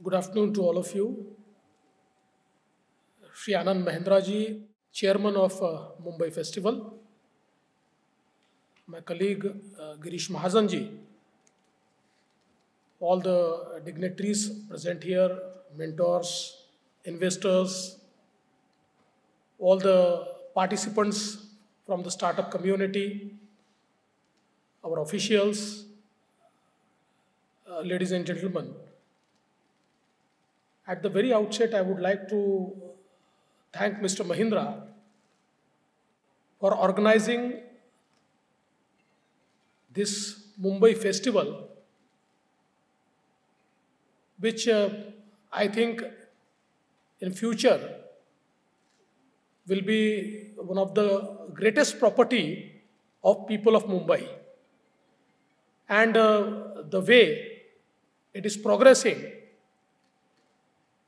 Good afternoon to all of you. Sri Anand Mahindra ji, chairman of uh, Mumbai Festival. My colleague uh, Girish Mahajan ji, all the dignitaries present here, mentors, investors, all the participants from the startup community, our officials, uh, ladies and gentlemen. At the very outset, I would like to thank Mr. Mahindra for organizing this Mumbai festival, which uh, I think in future will be one of the greatest property of people of Mumbai. And uh, the way it is progressing,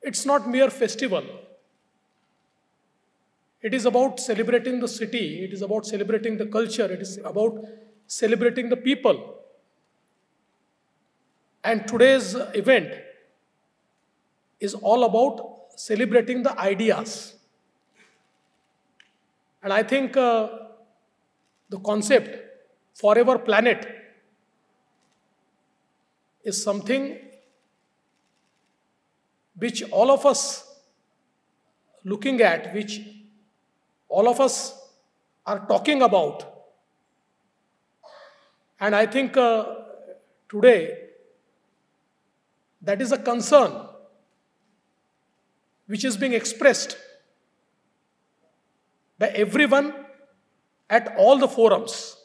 it's not mere festival. It is about celebrating the city, it is about celebrating the culture, it is about celebrating the people. And today's event is all about celebrating the ideas. And I think uh, the concept forever planet is something which all of us looking at, which all of us are talking about. And I think uh, today that is a concern which is being expressed by everyone at all the forums.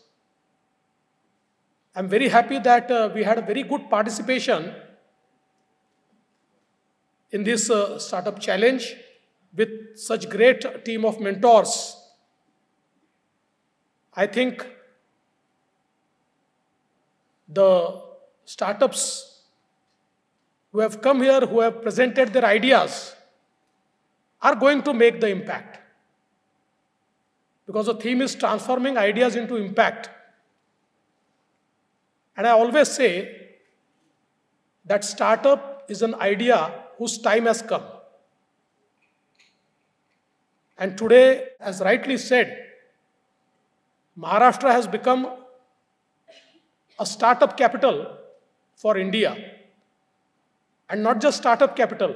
I'm very happy that uh, we had a very good participation in this uh, startup challenge with such great team of mentors. I think the startups who have come here, who have presented their ideas, are going to make the impact. Because the theme is transforming ideas into impact. And I always say that startup is an idea whose time has come. And today, as rightly said, Maharashtra has become a startup capital for India. And not just startup capital,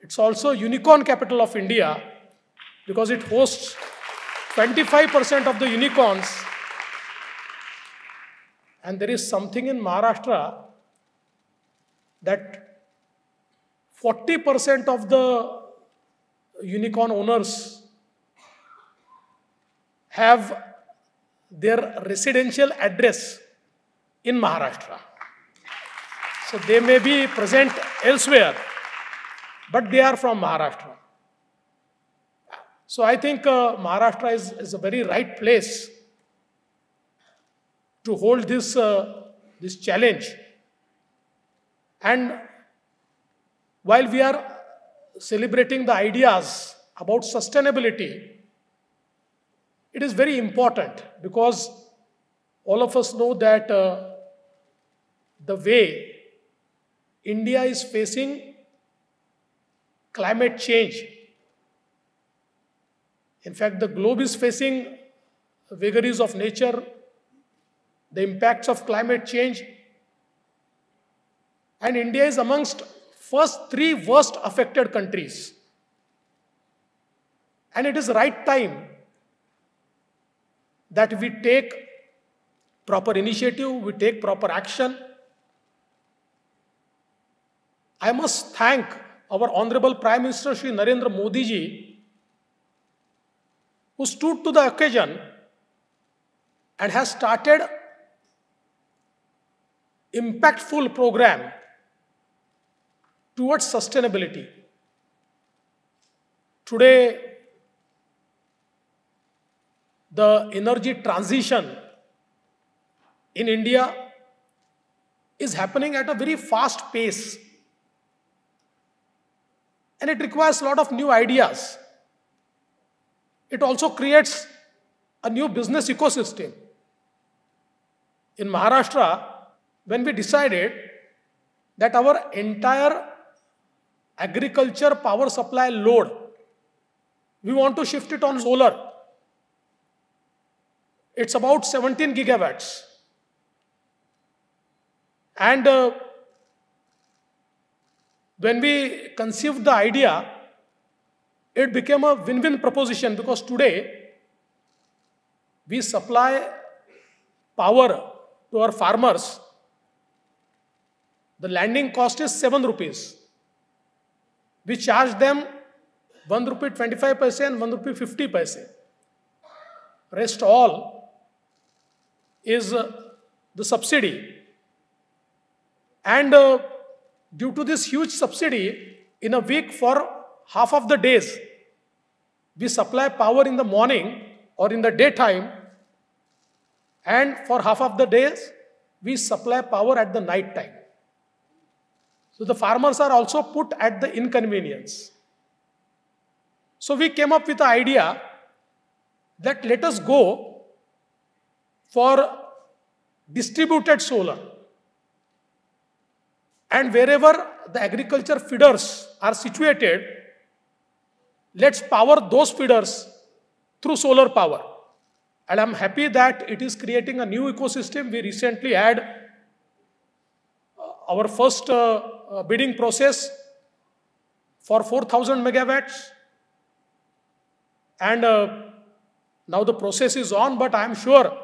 it's also unicorn capital of India because it hosts 25% of the unicorns. And there is something in Maharashtra that 40% of the unicorn owners have their residential address in Maharashtra. So they may be present elsewhere, but they are from Maharashtra. So I think uh, Maharashtra is, is a very right place to hold this, uh, this challenge. And while we are celebrating the ideas about sustainability, it is very important because all of us know that uh, the way India is facing climate change. In fact, the globe is facing vagaries of nature, the impacts of climate change, and India is amongst first three worst affected countries. And it is right time that we take proper initiative, we take proper action. I must thank our Honorable Prime Minister Shri Narendra Modi ji, who stood to the occasion and has started impactful program towards sustainability. Today, the energy transition in India is happening at a very fast pace. And it requires a lot of new ideas. It also creates a new business ecosystem. In Maharashtra, when we decided that our entire agriculture power supply load. We want to shift it on solar. It's about 17 gigawatts. And uh, when we conceived the idea, it became a win-win proposition because today we supply power to our farmers. The landing cost is 7 rupees. We charge them 1 rupee 25 paise and 1 rupee 50 paise. Rest all is uh, the subsidy. And uh, due to this huge subsidy, in a week for half of the days, we supply power in the morning or in the daytime, and for half of the days, we supply power at the night time. So the farmers are also put at the inconvenience. So we came up with the idea that let us go for distributed solar. And wherever the agriculture feeders are situated, let's power those feeders through solar power. And I'm happy that it is creating a new ecosystem. We recently had uh, our first uh, uh, bidding process for 4,000 megawatts. And uh, now the process is on, but I'm sure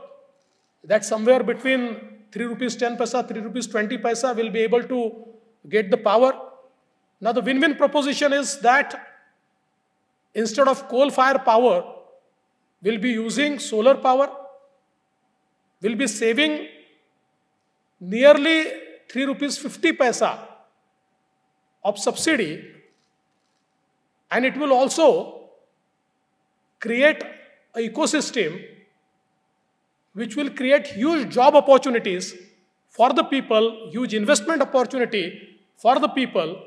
that somewhere between 3 rupees 10 paisa, 3 rupees 20 paisa will be able to get the power. Now the win-win proposition is that instead of coal-fire power, we'll be using solar power, we'll be saving nearly 3 rupees 50 paisa of subsidy and it will also create an ecosystem which will create huge job opportunities for the people, huge investment opportunity for the people,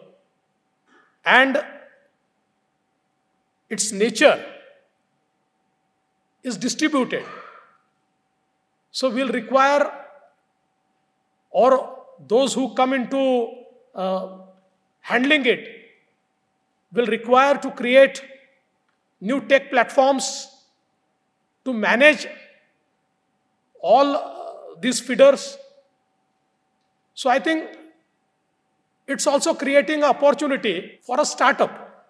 and its nature is distributed. So we'll require, or those who come into uh, handling it, will require to create new tech platforms to manage all uh, these feeders. So I think it's also creating an opportunity for a startup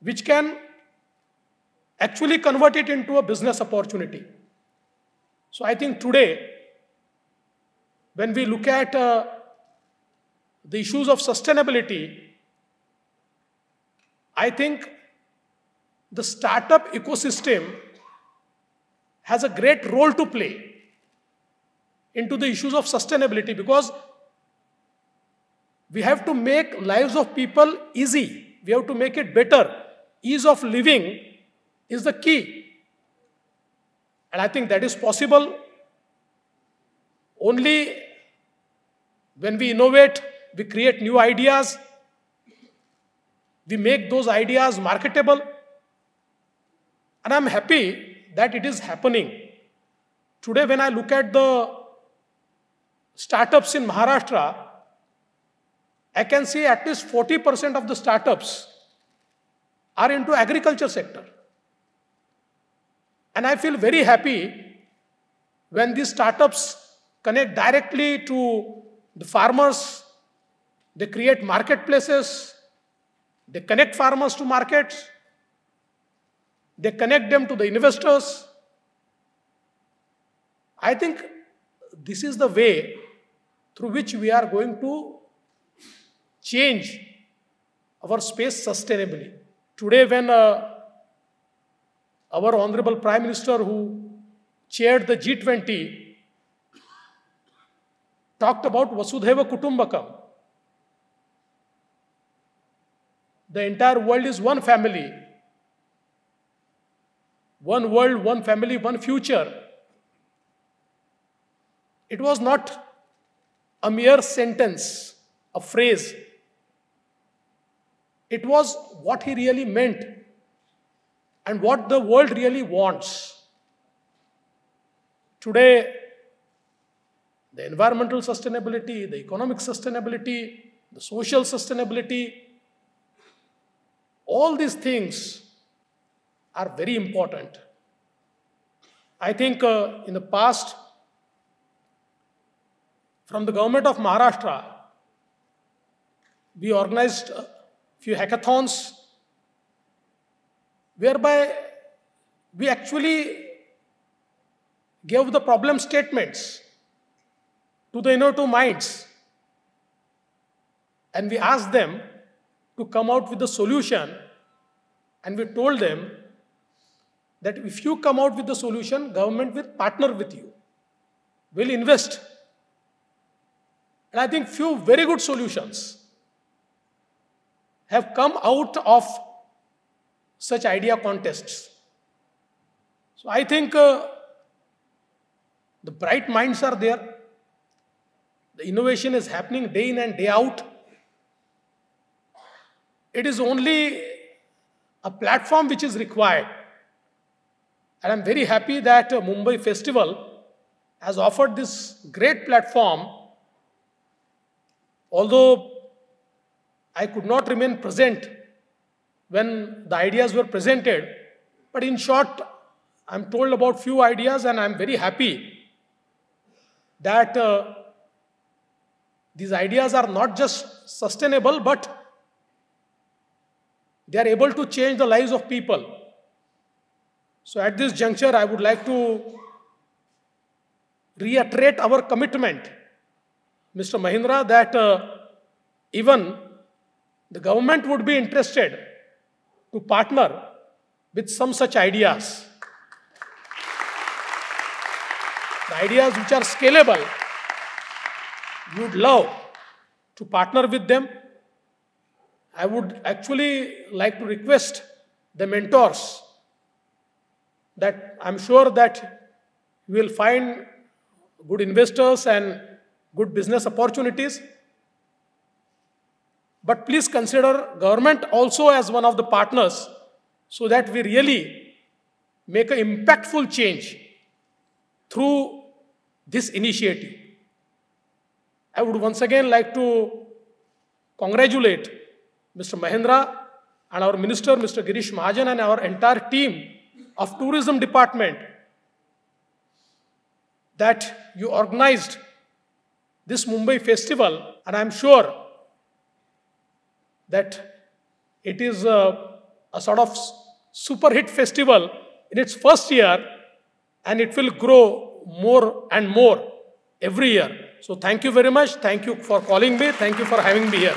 which can actually convert it into a business opportunity. So I think today, when we look at uh, the issues of sustainability, I think the startup ecosystem has a great role to play into the issues of sustainability because we have to make lives of people easy. We have to make it better. Ease of living is the key. And I think that is possible only when we innovate, we create new ideas, we make those ideas marketable. And I'm happy that it is happening. Today, when I look at the startups in Maharashtra, I can see at least 40% of the startups are into agriculture sector. And I feel very happy when these startups connect directly to the farmers, they create marketplaces, they connect farmers to markets, they connect them to the investors. I think this is the way through which we are going to change our space sustainably. Today, when uh, our Honorable Prime Minister, who chaired the G20, talked about Vasudhaiva Kutumbakam, the entire world is one family one world, one family, one future. It was not a mere sentence, a phrase. It was what he really meant and what the world really wants. Today, the environmental sustainability, the economic sustainability, the social sustainability, all these things are very important. I think uh, in the past, from the government of Maharashtra, we organized a few hackathons whereby we actually gave the problem statements to the inner two minds and we asked them to come out with a solution and we told them that if you come out with the solution government will partner with you will invest and i think few very good solutions have come out of such idea contests. So I think uh, the bright minds are there. The innovation is happening day in and day out. It is only a platform which is required. And I'm very happy that uh, Mumbai Festival has offered this great platform. Although I could not remain present when the ideas were presented. But in short, I'm told about few ideas and I'm very happy that uh, these ideas are not just sustainable, but they are able to change the lives of people. So at this juncture, I would like to reiterate our commitment, Mr. Mahindra, that uh, even the government would be interested to partner with some such ideas. The ideas which are scalable, would love to partner with them. I would actually like to request the mentors that I'm sure that you will find good investors and good business opportunities but please consider government also as one of the partners so that we really make an impactful change through this initiative. I would once again like to congratulate Mr. Mahindra and our minister, Mr. Girish Mahajan, and our entire team of tourism department that you organized this Mumbai festival and I'm sure that it is a, a sort of super hit festival in its first year and it will grow more and more every year. So thank you very much. Thank you for calling me. Thank you for having me here.